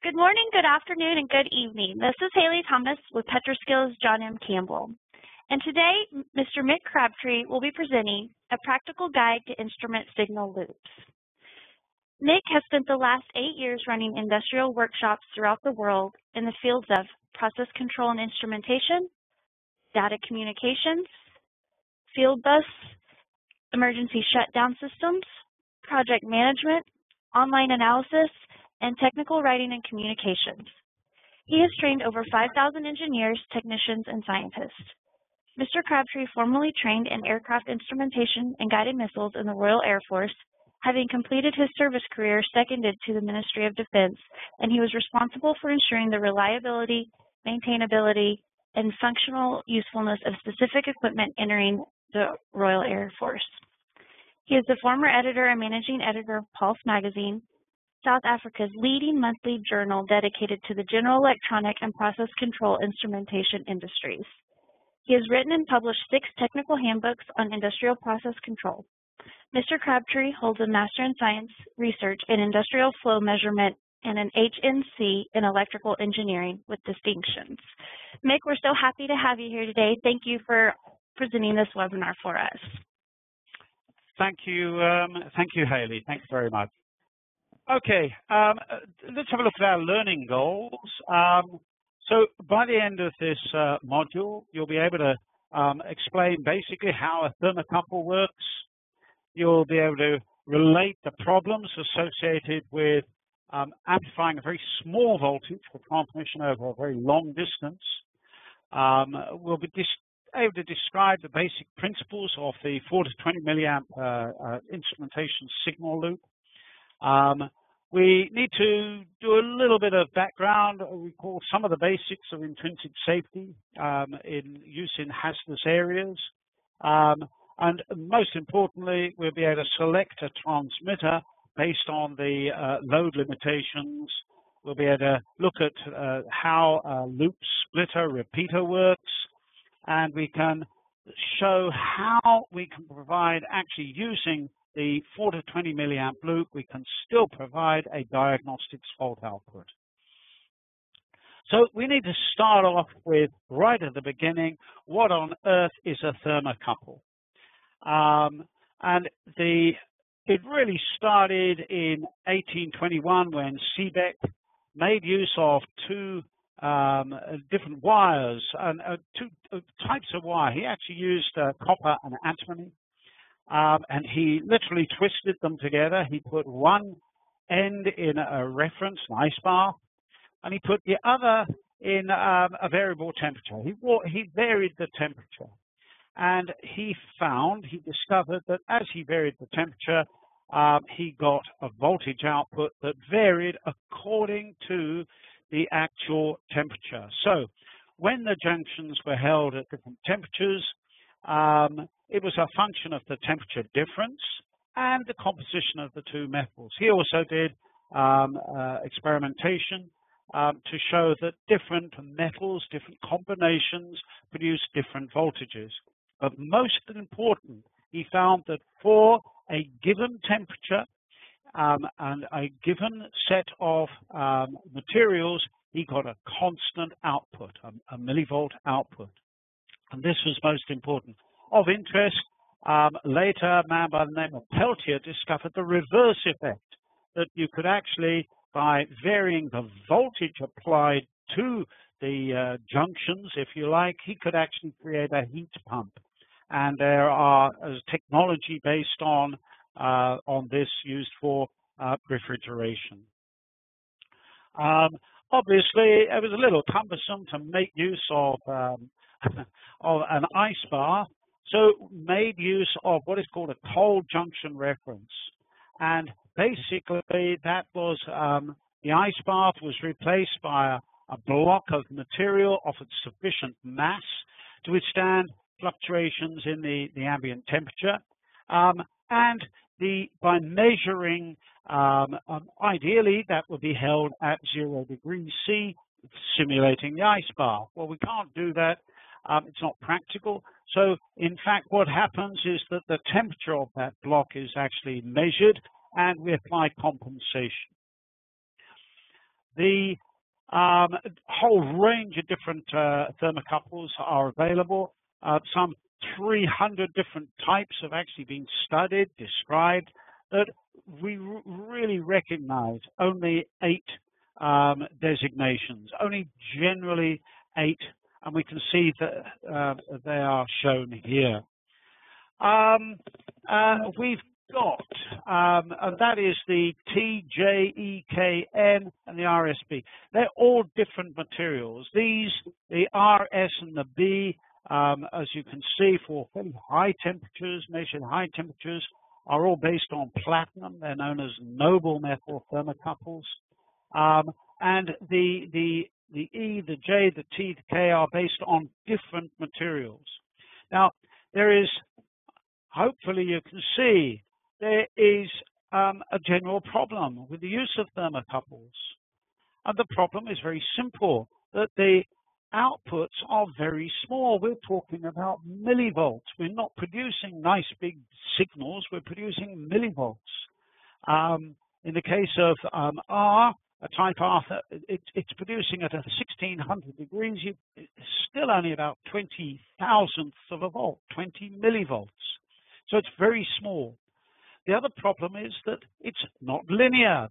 Good morning, good afternoon, and good evening. This is Haley Thomas with PetroSkills John M. Campbell. And today, Mr. Mick Crabtree will be presenting a practical guide to instrument signal loops. Mick has spent the last eight years running industrial workshops throughout the world in the fields of process control and instrumentation, data communications, field bus, emergency shutdown systems, project management, online analysis, and technical writing and communications. He has trained over 5,000 engineers, technicians, and scientists. Mr. Crabtree formerly trained in aircraft instrumentation and guided missiles in the Royal Air Force, having completed his service career seconded to the Ministry of Defense, and he was responsible for ensuring the reliability, maintainability, and functional usefulness of specific equipment entering the Royal Air Force. He is the former editor and managing editor of Pulse magazine, South Africa's leading monthly journal dedicated to the general electronic and process control instrumentation industries. He has written and published six technical handbooks on industrial process control. Mr. Crabtree holds a Master in Science Research in Industrial Flow Measurement and an HNC in Electrical Engineering with distinctions. Mick, we're so happy to have you here today. Thank you for presenting this webinar for us. Thank you, um, thank you, Haley. Thanks very much. Okay, um, let's have a look at our learning goals. Um, so by the end of this uh, module, you'll be able to um, explain basically how a thermocouple works. You'll be able to relate the problems associated with um, amplifying a very small voltage for transmission over a very long distance. Um, we'll be able to describe the basic principles of the 4 to 20 milliamp uh, uh, instrumentation signal loop. Um, we need to do a little bit of background. We call some of the basics of intrinsic safety um, in use in hazardous areas. Um, and most importantly, we'll be able to select a transmitter based on the uh, load limitations. We'll be able to look at uh, how a loop splitter repeater works, and we can show how we can provide actually using the 4 to 20 milliamp loop, we can still provide a diagnostics fault output. So we need to start off with, right at the beginning, what on earth is a thermocouple? Um, and the it really started in 1821 when Seebeck made use of two um, different wires and uh, two uh, types of wire. He actually used uh, copper and antimony. Um, and he literally twisted them together. He put one end in a reference, an ice bath, and he put the other in um, a variable temperature. He, he varied the temperature. And he found, he discovered that as he varied the temperature, um, he got a voltage output that varied according to the actual temperature. So when the junctions were held at different temperatures, um, it was a function of the temperature difference and the composition of the two metals. He also did um, uh, experimentation um, to show that different metals, different combinations produce different voltages. But most important, he found that for a given temperature um, and a given set of um, materials, he got a constant output, a, a millivolt output. And this was most important. Of interest, um, later a man by the name of Peltier discovered the reverse effect, that you could actually, by varying the voltage applied to the uh, junctions, if you like, he could actually create a heat pump. And there are uh, technology based on uh, on this used for uh, refrigeration. Um, obviously, it was a little cumbersome to make use of um, of an ice bath, so made use of what is called a cold junction reference. And basically that was um, the ice bath was replaced by a, a block of material of sufficient mass to withstand fluctuations in the, the ambient temperature. Um, and the, by measuring, um, um, ideally that would be held at zero degrees C, simulating the ice bath. Well, we can't do that um, it's not practical. So in fact, what happens is that the temperature of that block is actually measured and we apply compensation. The um, whole range of different uh, thermocouples are available. Uh, some 300 different types have actually been studied, described, that we really recognize only eight um, designations, only generally eight, and we can see that uh, they are shown here. Um, uh, we've got, um, and that is the TJEKN and the RSB. They're all different materials. These, the RS and the B, um, as you can see, for fairly high temperatures, measured high temperatures, are all based on platinum. They're known as noble metal thermocouples. Um, and the, the, the E, the J, the T, the K are based on different materials. Now, there is, hopefully you can see, there is um, a general problem with the use of thermocouples. And the problem is very simple, that the outputs are very small. We're talking about millivolts. We're not producing nice big signals. We're producing millivolts. Um, in the case of um, R, a type R, it, it's producing at a 1600 degrees. You, it's still only about 20 thousandths of a volt, 20 millivolts. So it's very small. The other problem is that it's not linear.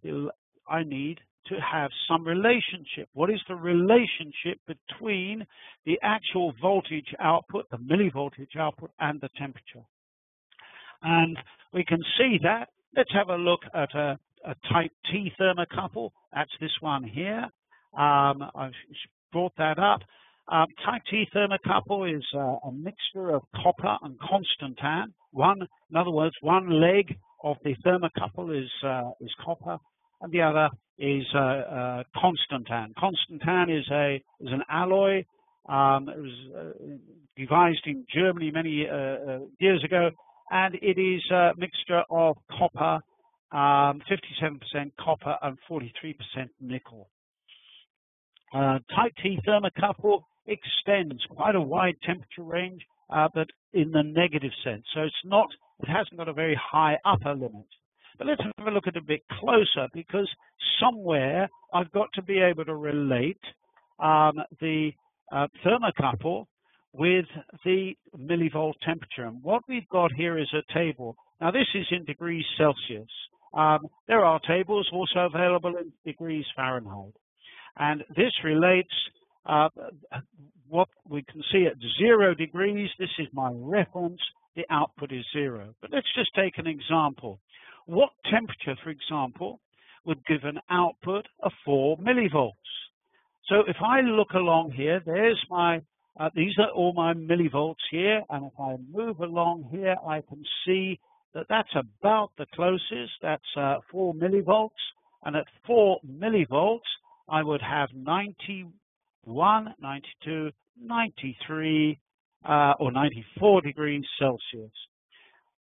I need to have some relationship. What is the relationship between the actual voltage output, the millivoltage output, and the temperature? And we can see that. Let's have a look at a, a type T thermocouple. That's this one here. Um, I've brought that up. Um, type T thermocouple is uh, a mixture of copper and constantan. One, in other words, one leg of the thermocouple is uh, is copper, and the other is uh, uh, constantan. Constantan is a is an alloy. Um, it was uh, devised in Germany many uh, years ago, and it is a mixture of copper, 57% um, copper and 43% nickel. type T thermocouple extends quite a wide temperature range, but in the negative sense. So it's not, it hasn't got a very high upper limit. But let's have a look at it a bit closer because somewhere I've got to be able to relate um, the uh, thermocouple with the millivolt temperature. And what we've got here is a table. Now this is in degrees Celsius. Um, there are tables also available in degrees Fahrenheit. And this relates uh, what we can see at zero degrees. This is my reference. The output is zero. But let's just take an example. What temperature, for example, would give an output of 4 millivolts? So if I look along here, there's my, uh, these are all my millivolts here, and if I move along here, I can see that that's about the closest, that's uh, 4 millivolts, and at 4 millivolts, I would have 91, 92, 93, uh, or 94 degrees Celsius.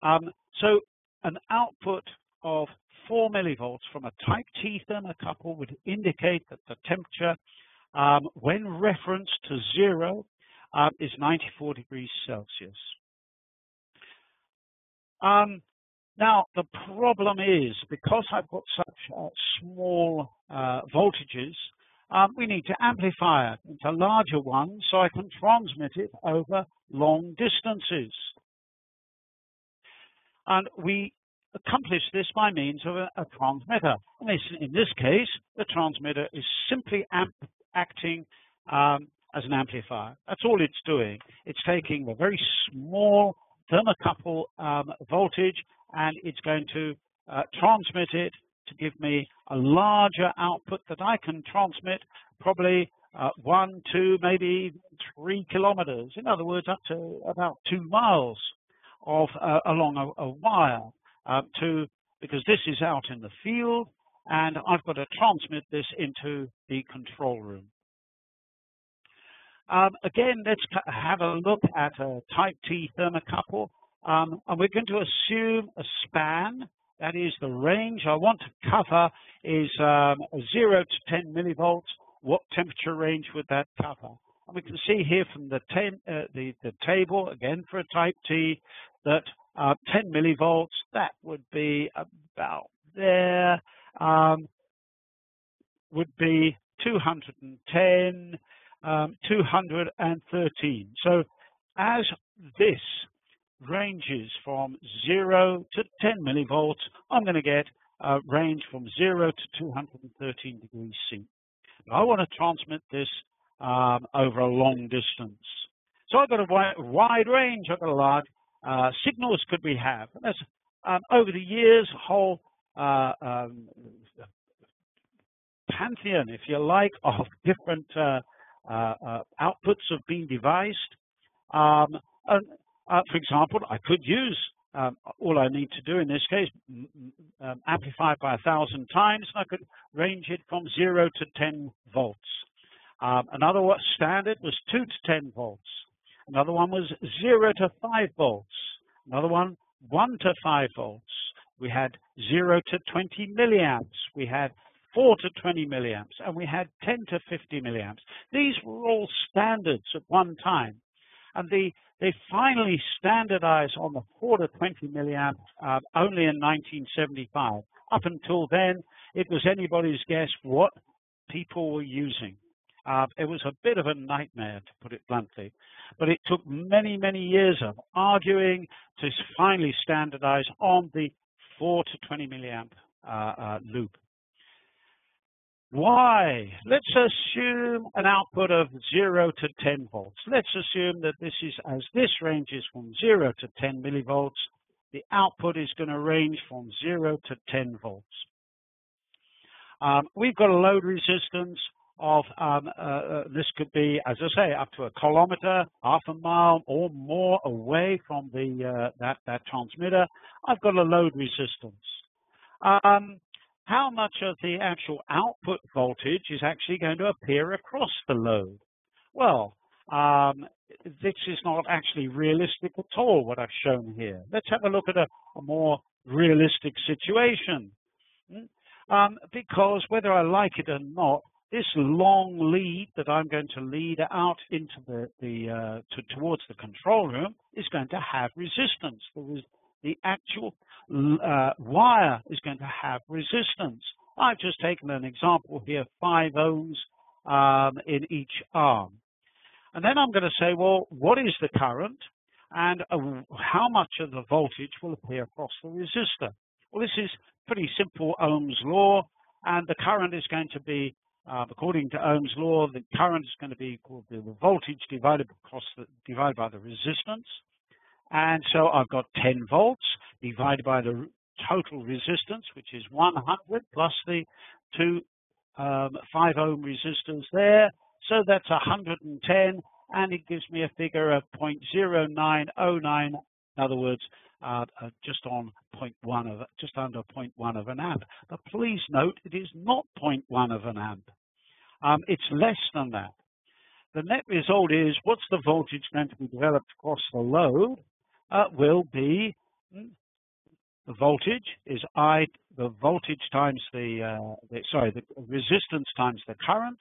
Um, so an output of 4 millivolts from a type T thermocouple would indicate that the temperature, um, when referenced to zero, uh, is 94 degrees Celsius. Um, now, the problem is, because I've got such uh, small uh, voltages, um, we need to amplify it into larger ones so I can transmit it over long distances. And we accomplish this by means of a, a transmitter. And this, in this case, the transmitter is simply acting um, as an amplifier. That's all it's doing. It's taking a very small thermocouple um, voltage and it's going to uh, transmit it to give me a larger output that I can transmit probably uh, one, two, maybe three kilometers. In other words, up to about two miles of uh, along a, a wire uh, to because this is out in the field and I've got to transmit this into the control room. Um, again, let's have a look at a type T thermocouple. Um, and we're going to assume a span, that is the range I want to cover is um, 0 to 10 millivolts. What temperature range would that cover? And we can see here from the, ten, uh, the, the table, again for a type T, that uh, 10 millivolts, that would be about there. Um, would be 210, um, 213. So as this ranges from 0 to 10 millivolts, I'm going to get a range from 0 to 213 degrees C. I want to transmit this um, over a long distance. So I've got a wide, wide range, I've got a large uh, signals could we have. And um, over the years, a whole uh, um, pantheon, if you like, of different uh outputs have been devised. Um, and, uh, for example, I could use um, all I need to do in this case, um, amplify by a thousand times, and I could range it from zero to 10 volts. Um, another standard was two to 10 volts. Another one was zero to five volts. Another one, one to five volts. We had zero to 20 milliamps. We had 4 to 20 milliamps, and we had 10 to 50 milliamps. These were all standards at one time. And the, they finally standardized on the 4 to 20 milliamp uh, only in 1975. Up until then, it was anybody's guess what people were using. Uh, it was a bit of a nightmare, to put it bluntly. But it took many, many years of arguing to finally standardize on the 4 to 20 milliamp uh, uh, loop. Why? Let's assume an output of 0 to 10 volts. Let's assume that this is, as this ranges from 0 to 10 millivolts, the output is going to range from 0 to 10 volts. Um, we've got a load resistance of, um, uh, uh, this could be, as I say, up to a kilometer, half a mile or more away from the uh, that, that transmitter. I've got a load resistance. Um, how much of the actual output voltage is actually going to appear across the load? Well, um, this is not actually realistic at all, what I've shown here. Let's have a look at a, a more realistic situation. Hmm? Um, because whether I like it or not, this long lead that I'm going to lead out into the, the uh, to, towards the control room is going to have resistance. The actual uh, wire is going to have resistance. I've just taken an example here, five ohms um, in each arm. And then I'm going to say, well, what is the current and uh, how much of the voltage will appear across the resistor? Well, this is pretty simple Ohm's law, and the current is going to be, uh, according to Ohm's law, the current is going to be equal to the voltage divided across the, divided by the resistance. And so I've got 10 volts divided by the total resistance, which is 100 plus the two um, 5 ohm resistors there. So that's 110, and it gives me a figure of 0.0909. In other words, uh, uh, just on 0.1 of just under 0.1 of an amp. But please note, it is not 0.1 of an amp. Um, it's less than that. The net result is, what's the voltage going to be developed across the load? Uh, will be the voltage is I the voltage times the, uh, the, sorry the resistance times the current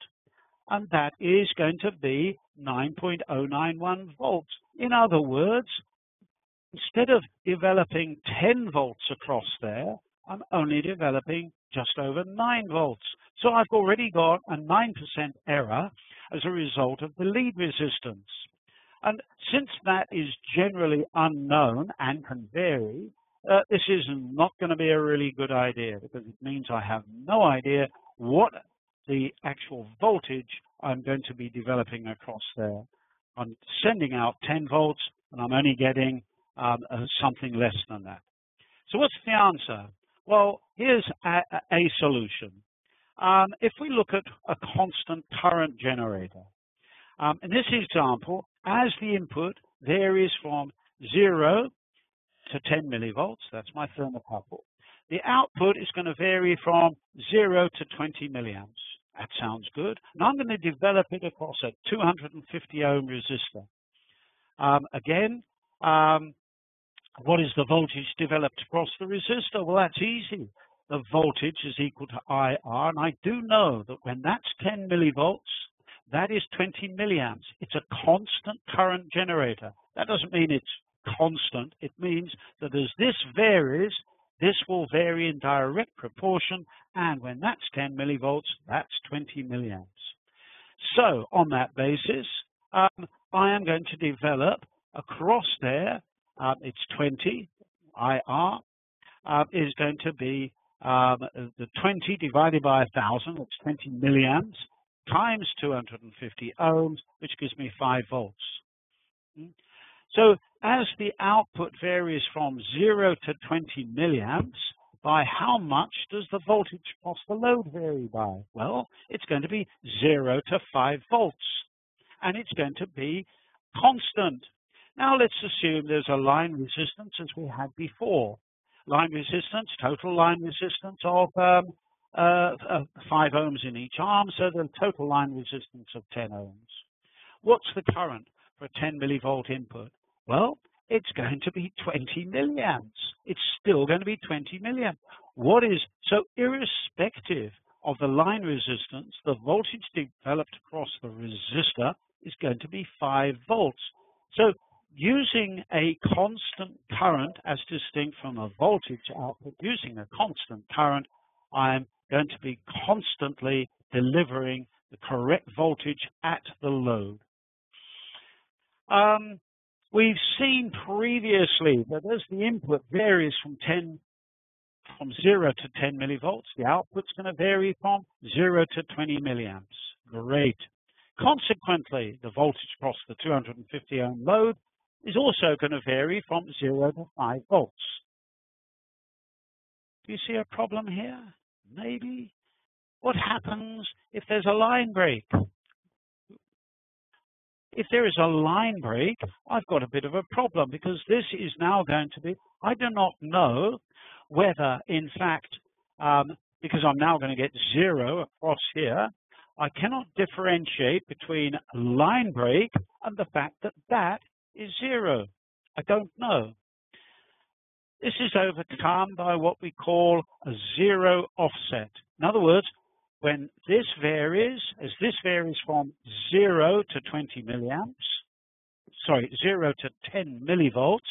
and that is going to be 9.091 volts. In other words, instead of developing 10 volts across there, I'm only developing just over 9 volts. So I've already got a 9% error as a result of the lead resistance. And since that is generally unknown and can vary, uh, this is not going to be a really good idea because it means I have no idea what the actual voltage I'm going to be developing across there. I'm sending out 10 volts and I'm only getting um, uh, something less than that. So what's the answer? Well, here's a, a solution. Um, if we look at a constant current generator, um, in this example, as the input varies from 0 to 10 millivolts, that's my thermocouple, the output is going to vary from 0 to 20 milliamps. That sounds good. Now I'm going to develop it across a 250 ohm resistor. Um, again, um, what is the voltage developed across the resistor? Well, that's easy. The voltage is equal to IR, and I do know that when that's 10 millivolts, that is 20 milliamps. It's a constant current generator. That doesn't mean it's constant. It means that as this varies, this will vary in direct proportion, and when that's 10 millivolts, that's 20 milliamps. So on that basis, um, I am going to develop across there, um, it's 20, IR, uh, is going to be um, the 20 divided by 1,000, that's 20 milliamps, times 250 ohms, which gives me 5 volts. Hmm? So as the output varies from 0 to 20 milliamps, by how much does the voltage across the load vary by? Well, it's going to be 0 to 5 volts, and it's going to be constant. Now let's assume there's a line resistance as we had before. Line resistance, total line resistance of um, uh, uh, 5 ohms in each arm, so the total line resistance of 10 ohms. What's the current for a 10 millivolt input? Well, it's going to be 20 milliamps. It's still going to be 20 milliamps. What is, so irrespective of the line resistance, the voltage developed across the resistor is going to be 5 volts. So using a constant current as distinct from a voltage output, using a constant current, I'm going to be constantly delivering the correct voltage at the load. Um, we've seen previously that as the input varies from 10 from 0 to 10 millivolts, the output's going to vary from 0 to 20 milliamps. Great. Consequently, the voltage across the 250 ohm load is also going to vary from 0 to 5 volts. Do you see a problem here? Maybe. What happens if there's a line break? If there is a line break, I've got a bit of a problem because this is now going to be, I do not know whether, in fact, um, because I'm now going to get zero across here, I cannot differentiate between line break and the fact that that is zero. I don't know. This is overcome by what we call a zero offset. In other words, when this varies, as this varies from 0 to 20 milliamps, sorry, 0 to 10 millivolts,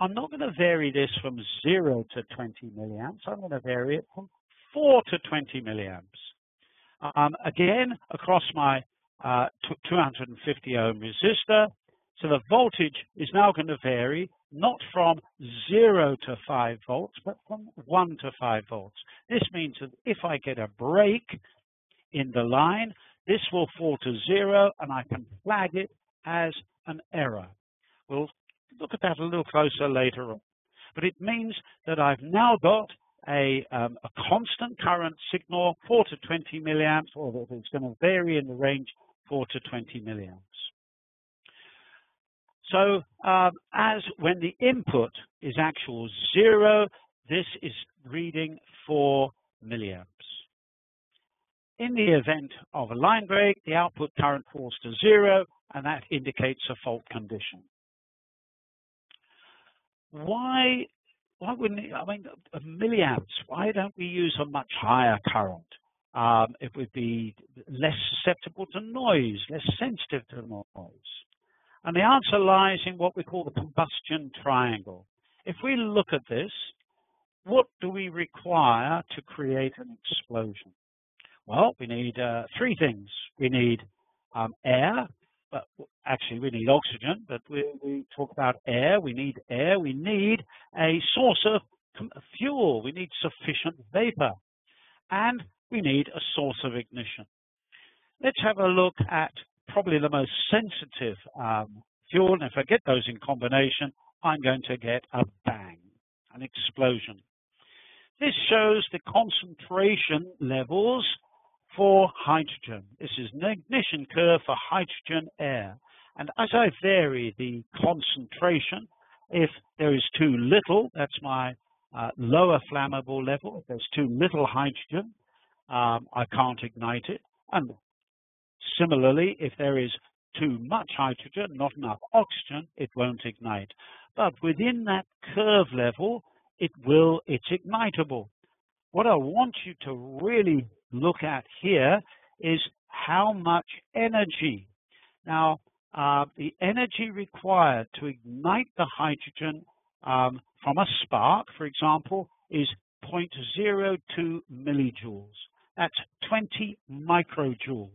I'm not going to vary this from 0 to 20 milliamps. I'm going to vary it from 4 to 20 milliamps. Um, again, across my uh, 250 ohm resistor, so the voltage is now going to vary not from 0 to 5 volts, but from 1 to 5 volts. This means that if I get a break in the line, this will fall to 0 and I can flag it as an error. We'll look at that a little closer later on. But it means that I've now got a, um, a constant current signal, 4 to 20 milliamps, or it's going to vary in the range 4 to 20 milliamps. So um, as when the input is actual zero, this is reading 4 milliamps. In the event of a line break, the output current falls to zero, and that indicates a fault condition. Why, why wouldn't it, I mean, milliamps, why don't we use a much higher current? Um, it would be less susceptible to noise, less sensitive to noise. And the answer lies in what we call the combustion triangle. If we look at this, what do we require to create an explosion? Well, we need uh, three things. We need um, air, but actually we need oxygen, but we, we, talk about air. We need air. We need a source of fuel. We need sufficient vapor. And we need a source of ignition. Let's have a look at probably the most sensitive um, fuel. And if I get those in combination, I'm going to get a bang, an explosion. This shows the concentration levels for hydrogen. This is an ignition curve for hydrogen air. And as I vary the concentration, if there is too little, that's my uh, lower flammable level. If there's too little hydrogen, um, I can't ignite it. And Similarly, if there is too much hydrogen, not enough oxygen, it won't ignite. But within that curve level, it will, it's ignitable. What I want you to really look at here is how much energy. Now, uh, the energy required to ignite the hydrogen um, from a spark, for example, is 0.02 millijoules. That's 20 microjoules.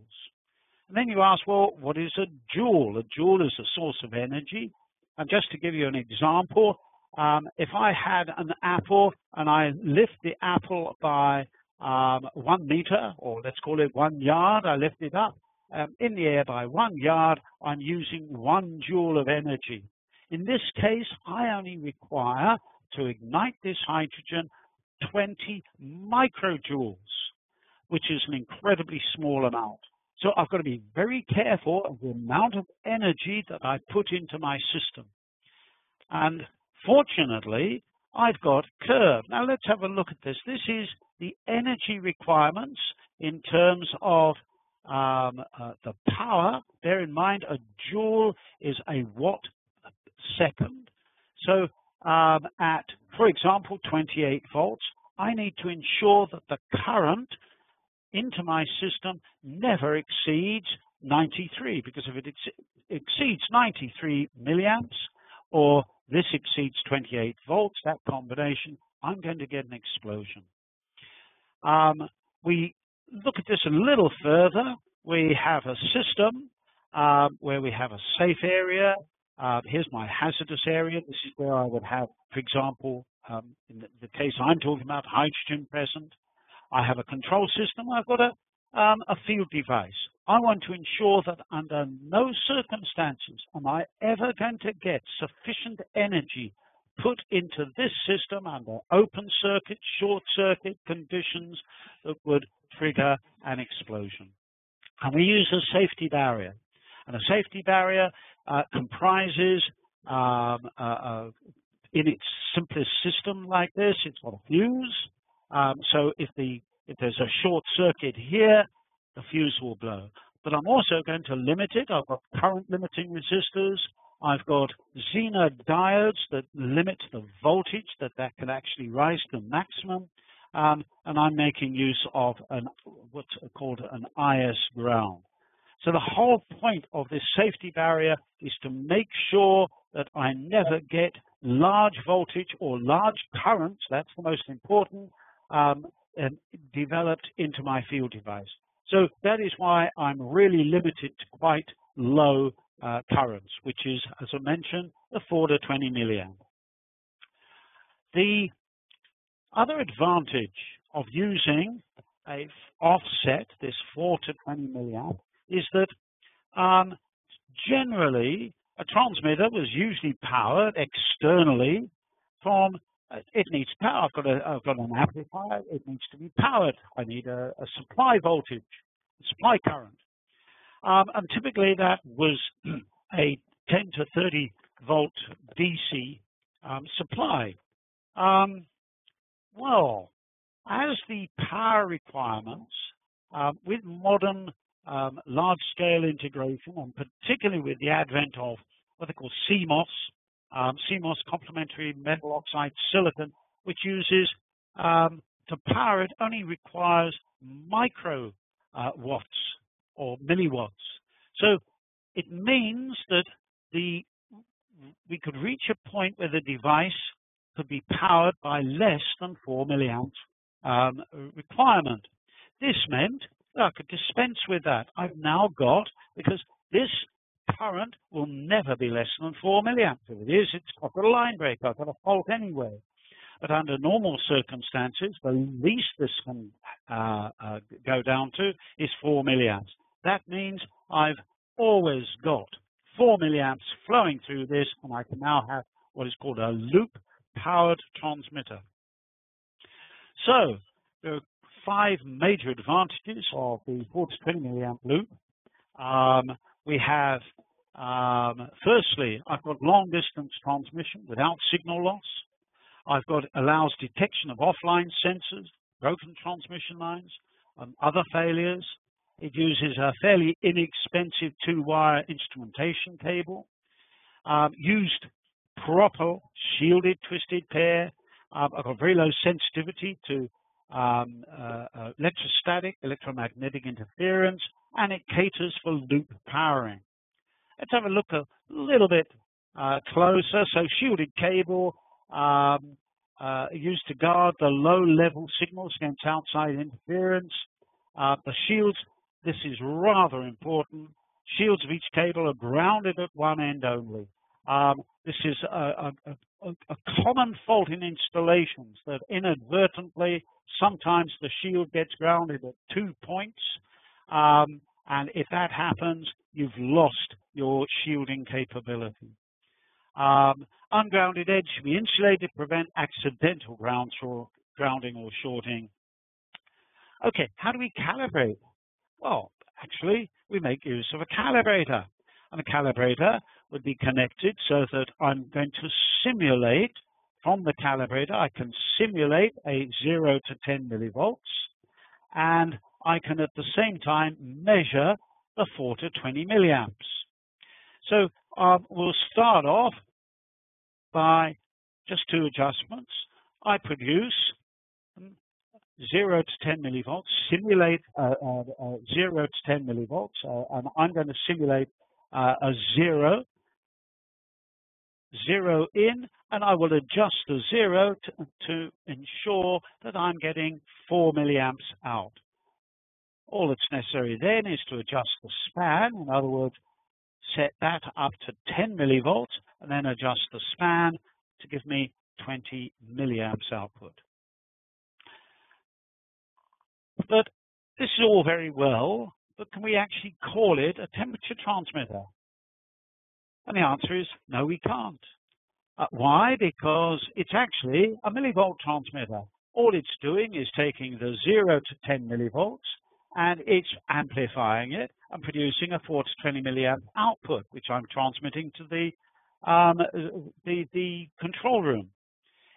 And then you ask, well, what is a joule? A joule is a source of energy. And just to give you an example, um, if I had an apple and I lift the apple by um, one meter, or let's call it one yard, I lift it up um, in the air by one yard, I'm using one joule of energy. In this case, I only require to ignite this hydrogen 20 microjoules, which is an incredibly small amount. So I've got to be very careful of the amount of energy that I put into my system. And fortunately, I've got curve. Now let's have a look at this. This is the energy requirements in terms of um, uh, the power. Bear in mind, a joule is a watt second. So um, at, for example, 28 volts, I need to ensure that the current into my system never exceeds 93 because if it ex exceeds 93 milliamps or this exceeds 28 volts, that combination, I'm going to get an explosion. Um, we look at this a little further. We have a system uh, where we have a safe area. Uh, here's my hazardous area. This is where I would have, for example, um, in the, the, case I'm talking about, hydrogen present. I have a control system. I've got a, um, a field device. I want to ensure that under no circumstances am I ever going to get sufficient energy put into this system under open circuit, short circuit conditions that would trigger an explosion. And we use a safety barrier. And a safety barrier uh, comprises, um, uh, uh, in its simplest system like this, it's got a fuse. Um, so if the if there's a short circuit here, the fuse will blow. But I'm also going to limit it. I've got current limiting resistors. I've got Zener diodes that limit the voltage that that can actually rise to maximum. Um, and I'm making use of an, what's called an IS ground. So the whole point of this safety barrier is to make sure that I never get large voltage or large currents, that's the most important, um, developed into my field device. So that is why I'm really limited to quite low uh, currents, which is, as I mentioned, the 4 to 20 milliamp. The other advantage of using a offset, this 4 to 20 milliamp, is that um, generally a transmitter was usually powered externally from it needs power. I've got, a, I've got an amplifier. It needs to be powered. I need a, a supply voltage, a supply current. Um, and typically that was a 10 to 30 volt DC um, supply. Um, well, as the power requirements uh, with modern um, large-scale integration, and particularly with the advent of what they call CMOS, um, CMOS complementary metal oxide silicon, which uses um, to power it only requires micro uh, watts or milliwatts. So it means that the we could reach a point where the device could be powered by less than 4 milliamps um, requirement. This meant that I could dispense with that. I've now got, because this current will never be less than 4 milliamps. If it is, it's got a line break. I've got a fault anyway. But under normal circumstances, the least this can uh, uh, go down to is 4 milliamps. That means I've always got 4 milliamps flowing through this, and I can now have what is called a loop-powered transmitter. So there are five major advantages of the 4 to 20 milliamp loop. Um, we have, um, firstly, I've got long distance transmission without signal loss. I've got allows detection of offline sensors, broken transmission lines, and other failures. It uses a fairly inexpensive two-wire instrumentation cable. Um, used proper shielded twisted pair. Um, I've got very low sensitivity to um, uh, uh, electrostatic, electromagnetic interference, and it caters for loop powering. Let's have a look a little bit uh, closer. So shielded cable, um, uh, used to guard the low-level signals against outside interference. Uh, the shields, this is rather important. Shields of each cable are grounded at one end only. Um, this is a, a, a, a, common fault in installations that inadvertently sometimes the shield gets grounded at two points. Um, and if that happens, you've lost your shielding capability. Um, ungrounded edge should be insulated to prevent accidental ground grounding or shorting. Okay, how do we calibrate? Well, actually, we make use of a calibrator. And a calibrator would be connected so that I'm going to simulate from the calibrator, I can simulate a 0 to 10 millivolts, and I can at the same time measure the 4 to 20 milliamps. So um, we'll start off by just two adjustments. I produce 0 to 10 millivolts, simulate uh, uh, uh, 0 to 10 millivolts, uh, and I'm going to simulate uh, a 0 zero in, and I will adjust the zero to, to ensure that I'm getting 4 milliamps out. All that's necessary then is to adjust the span, in other words, set that up to 10 millivolts, and then adjust the span to give me 20 milliamps output. But this is all very well, but can we actually call it a temperature transmitter? And the answer is no, we can't. Uh, why? Because it's actually a millivolt transmitter. All it's doing is taking the 0 to 10 millivolts and it's amplifying it and producing a 4 to 20 milliamp output, which I'm transmitting to the, um, the, the control room.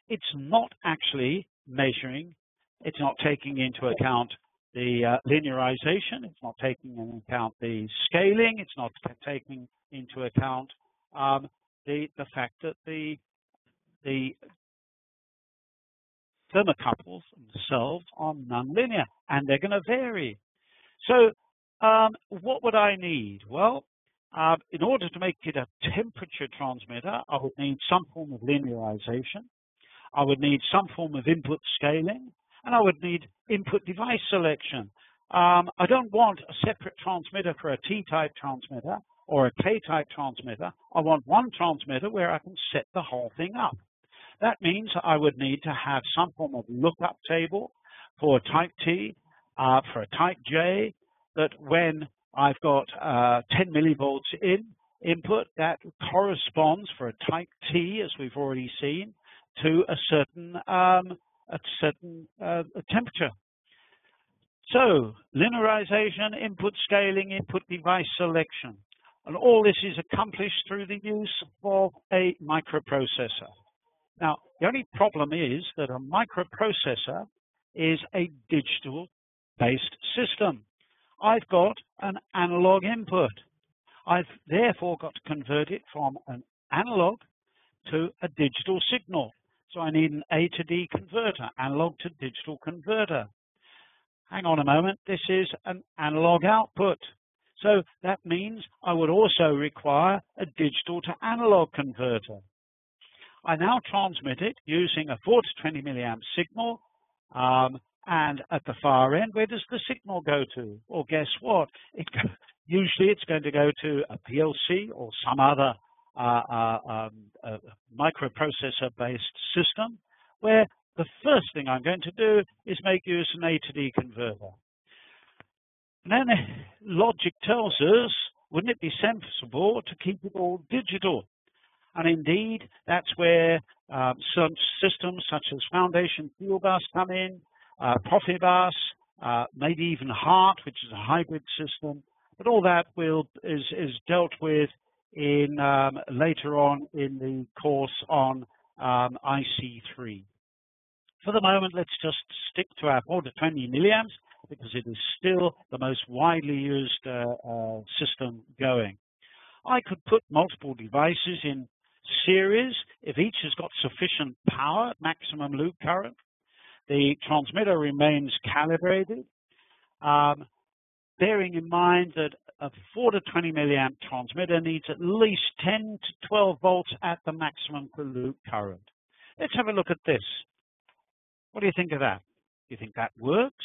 It's not actually measuring, it's not taking into account the uh, linearization, it's not taking into account the scaling, it's not taking into account um, the the fact that the the thermocouples themselves are nonlinear and they're going to vary. So um, what would I need? Well, uh, in order to make it a temperature transmitter, I would need some form of linearization. I would need some form of input scaling, and I would need input device selection. Um, I don't want a separate transmitter for a T-type transmitter or a K-type transmitter. I want one transmitter where I can set the whole thing up. That means I would need to have some form of lookup table for a type T, uh, for a type J, that when I've got uh, 10 millivolts in input, that corresponds for a type T, as we've already seen, to a certain um, a certain uh, temperature. So linearization, input scaling, input device selection. And all this is accomplished through the use of a microprocessor. Now, the only problem is that a microprocessor is a digital-based system. I've got an analog input. I've therefore got to convert it from an analog to a digital signal. So I need an A to D converter, analog to digital converter. Hang on a moment, this is an analog output. So that means I would also require a digital to analog converter. I now transmit it using a 4 to 20 milliamp signal. Um, and at the far end, where does the signal go to? Well, guess what? It, usually it's going to go to a PLC or some other microprocessor-based system, where the first thing I'm going to do is make use of an A to D converter. And then logic tells us, wouldn't it be sensible to keep it all digital? And indeed, that's where um, some systems such as Foundation Fieldbus come in, uh, Profibus, uh, maybe even HART, which is a hybrid system. But all that will is, is dealt with in um, later on in the course on um, IC3. For the moment, let's just stick to our 4 to 20 milliamps because it is still the most widely used uh, uh, system going. I could put multiple devices in series if each has got sufficient power, maximum loop current. The transmitter remains calibrated, um, bearing in mind that a 4 to 20 milliamp transmitter needs at least 10 to 12 volts at the maximum per loop current. Let's have a look at this. What do you think of that? Do you think that works?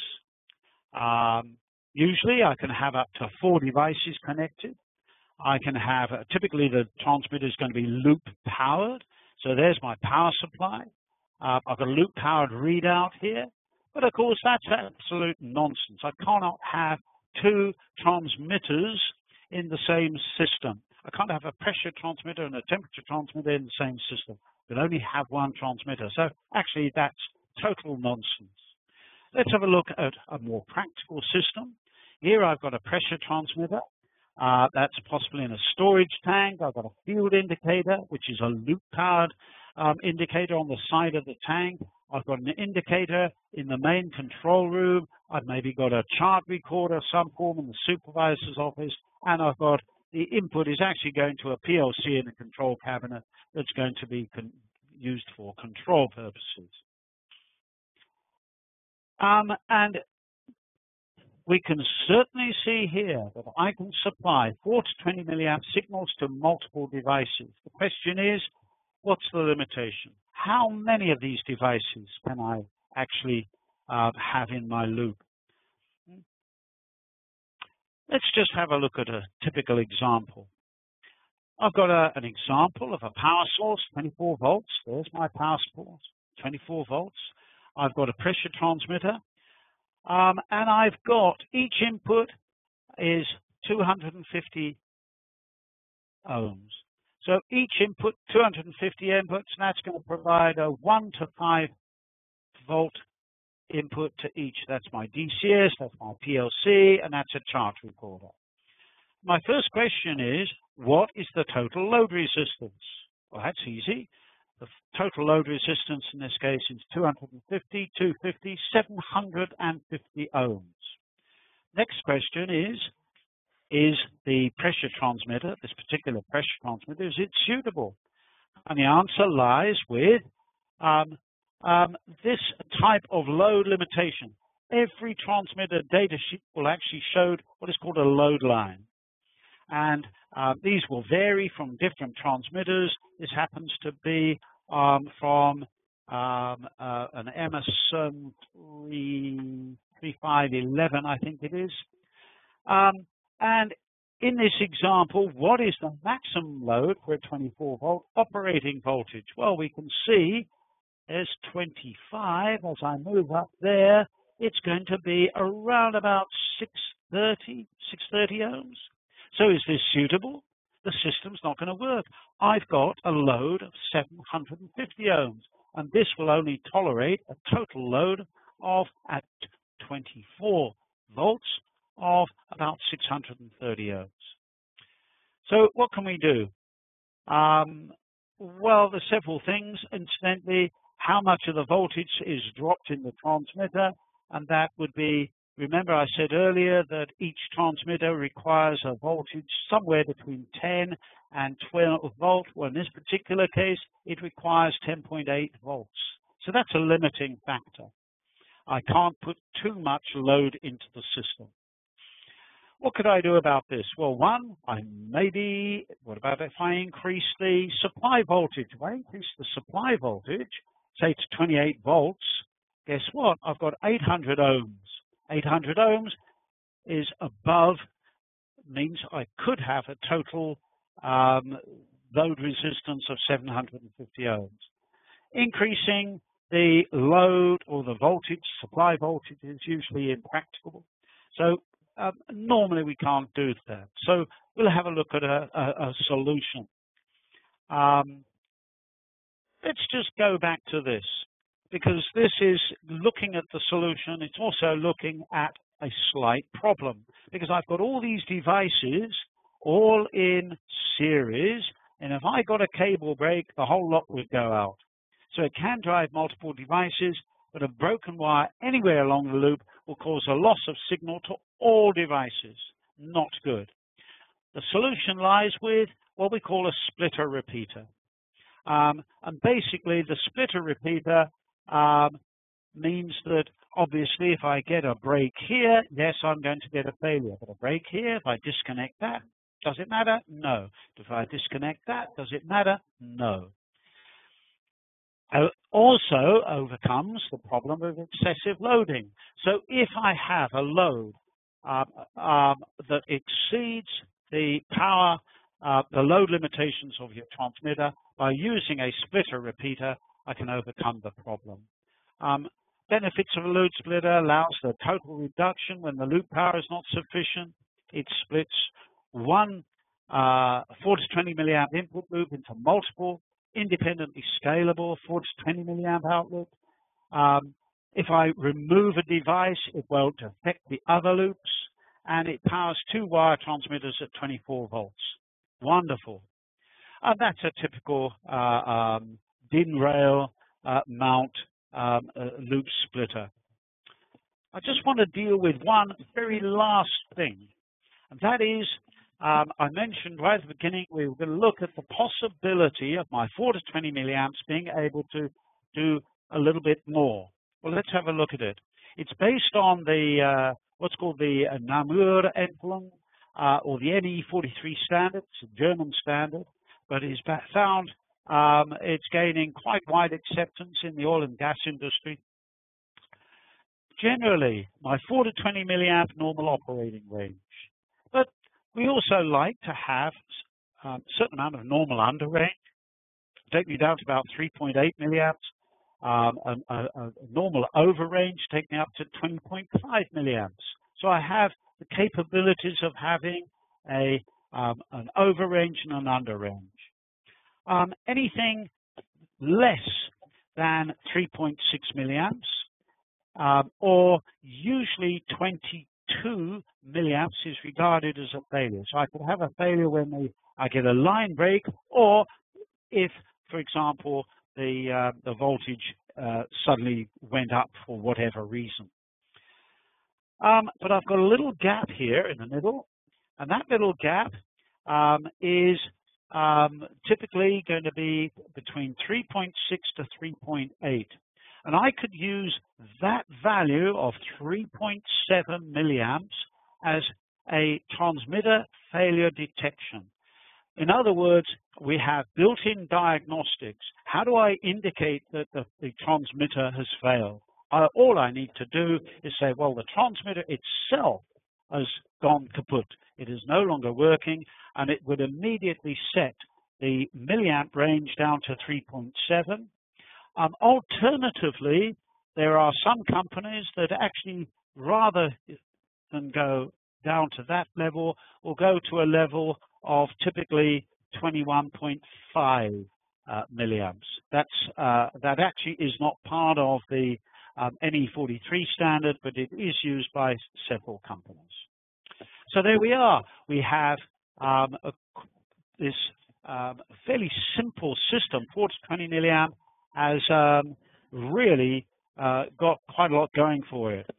Um, usually I can have up to four devices connected. I can have, uh, typically the transmitter is going to be loop powered. So there's my power supply. Uh, I've got a loop powered readout here. But of course, that's absolute nonsense. I cannot have two transmitters in the same system. I can't have a pressure transmitter and a temperature transmitter in the same system. I can only have one transmitter. So actually, that's total nonsense. Let's have a look at a more practical system. Here I've got a pressure transmitter. Uh, that's possibly in a storage tank. I've got a field indicator, which is a loop-powered um, indicator on the side of the tank. I've got an indicator in the main control room. I've maybe got a chart recorder some form in the supervisor's office. And I've got the input is actually going to a PLC in the control cabinet that's going to be used for control purposes. Um, and we can certainly see here that I can supply 4 to 20 milliamp signals to multiple devices. The question is, what's the limitation? How many of these devices can I actually uh, have in my loop? Let's just have a look at a typical example. I've got a, an example of a power source, 24 volts. There's my power source, 24 volts. I've got a pressure transmitter, um, and I've got each input is 250 ohms. So each input, 250 inputs, and that's going to provide a 1 to 5 volt input to each. That's my DCS, that's my PLC, and that's a chart recorder. My first question is, what is the total load resistance? Well, that's easy. The total load resistance in this case is 250, 250, 750 ohms. Next question is, is the pressure transmitter, this particular pressure transmitter, is it suitable? And the answer lies with um, um, this type of load limitation. Every transmitter data sheet will actually show what is called a load line. And uh, these will vary from different transmitters. This happens to be um, from um, uh, an Emerson 3511, I think it is. Um, and in this example, what is the maximum load for a 24 volt operating voltage? Well, we can see there's 25. As I move up there, it's going to be around about 630, 630 ohms. So is this suitable? The system's not going to work. I've got a load of 750 ohms, and this will only tolerate a total load of, at 24 volts, of about 630 ohms. So what can we do? Um, well, there's several things. Incidentally, how much of the voltage is dropped in the transmitter, and that would be, remember I said earlier that each transmitter requires a voltage somewhere between 10 and 12 volt. Well, in this particular case, it requires 10.8 volts. So that's a limiting factor. I can't put too much load into the system. What could I do about this? Well, one, I maybe, what about if I increase the supply voltage? If I increase the supply voltage, say to 28 volts, guess what? I've got 800 ohms. 800 ohms is above, means I could have a total um, load resistance of 750 ohms. Increasing the load or the voltage, supply voltage is usually impracticable. So um, normally we can't do that. So we'll have a look at a, a, a solution. Um, let's just go back to this because this is looking at the solution. It's also looking at a slight problem because I've got all these devices all in series and if I got a cable break, the whole lot would go out. So it can drive multiple devices, but a broken wire anywhere along the loop will cause a loss of signal to all devices. Not good. The solution lies with what we call a splitter repeater. Um, and basically, the splitter repeater um, means that obviously if I get a break here, yes, I'm going to get a failure. But a break here, if I disconnect that, does it matter? No. If I disconnect that, does it matter? No. Also overcomes the problem of excessive loading. So if I have a load um, um, that exceeds the power, uh, the load limitations of your transmitter, by using a splitter repeater, I can overcome the problem. Um, benefits of a loop splitter allows the total reduction when the loop power is not sufficient. It splits one uh, 4 to 20 milliamp input loop into multiple independently scalable 4 to 20 milliamp outlet. Um, if I remove a device, it won't affect the other loops, and it powers two wire transmitters at 24 volts. Wonderful. And that's a typical uh, um, DIN rail uh, mount um, uh, loop splitter. I just want to deal with one very last thing, and that is um, I mentioned right at the beginning we were going to look at the possibility of my 4 to 20 milliamps being able to do a little bit more. Well, let's have a look at it. It's based on the uh, what's called the uh, Namur Entwicklung uh, or the NE43 standard. It's a German standard, but it's found um, it's gaining quite wide acceptance in the oil and gas industry. Generally, my 4 to 20 milliamp normal operating range. We also like to have um, a certain amount of normal under range. Take me down to about 3.8 milliamps. Um, a, a, a, normal over range take me up to 20.5 milliamps. So I have the capabilities of having a um, an over range and an under range. Um, anything less than 3.6 milliamps um, or usually 20 2 milliamps is regarded as a failure. So I could have a failure when the, I get a line break, or if, for example, the, uh, the voltage uh, suddenly went up for whatever reason. Um, but I've got a little gap here in the middle, and that little gap um, is um, typically going to be between 3.6 to 3.8. And I could use that value of 3.7 milliamps as a transmitter failure detection. In other words, we have built-in diagnostics. How do I indicate that the, the transmitter has failed? All I need to do is say, well, the transmitter itself has gone kaput. It is no longer working, and it would immediately set the milliamp range down to 3.7 um, alternatively, there are some companies that actually rather than go down to that level will go to a level of typically 21.5 uh, milliamps. That's uh, that actually is not part of the um, NE43 standard, but it is used by several companies. So there we are. We have um, a, this um, fairly simple system, 4 to 20 milliamp, has um, really uh, got quite a lot going for it.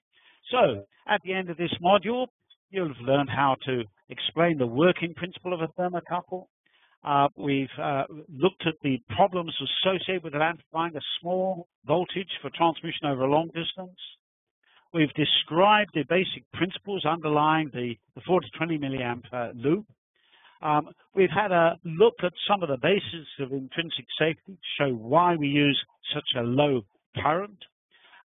So at the end of this module, you'll have learned how to explain the working principle of a thermocouple. Uh, we've uh, looked at the problems associated with amplifying a small voltage for transmission over a long distance. We've described the basic principles underlying the, the 4 to 20 milliamp loop. Um, we've had a look at some of the bases of intrinsic safety to show why we use such a low current.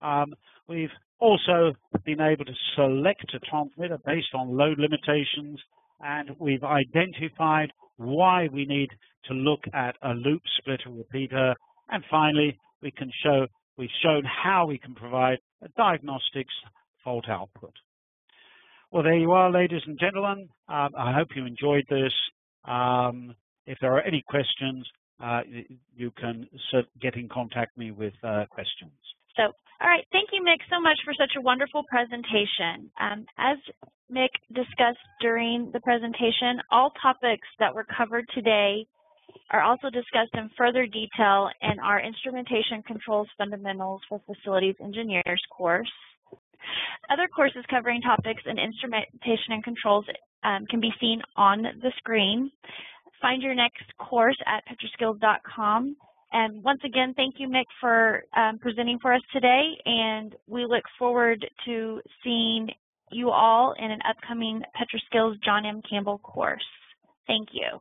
Um, we've also been able to select a transmitter based on load limitations, and we've identified why we need to look at a loop splitter repeater. And finally, we can show we've shown how we can provide a diagnostics fault output. Well, there you are, ladies and gentlemen. Um, I hope you enjoyed this. Um, if there are any questions, uh, you can get in contact me with uh, questions. So, all right, thank you, Mick, so much for such a wonderful presentation. Um, as Mick discussed during the presentation, all topics that were covered today are also discussed in further detail in our Instrumentation Controls Fundamentals for Facilities Engineers course. Other courses covering topics in instrumentation and controls um, can be seen on the screen. Find your next course at petroskills.com. And once again, thank you, Mick, for um, presenting for us today. And we look forward to seeing you all in an upcoming PetroSkills John M. Campbell course. Thank you.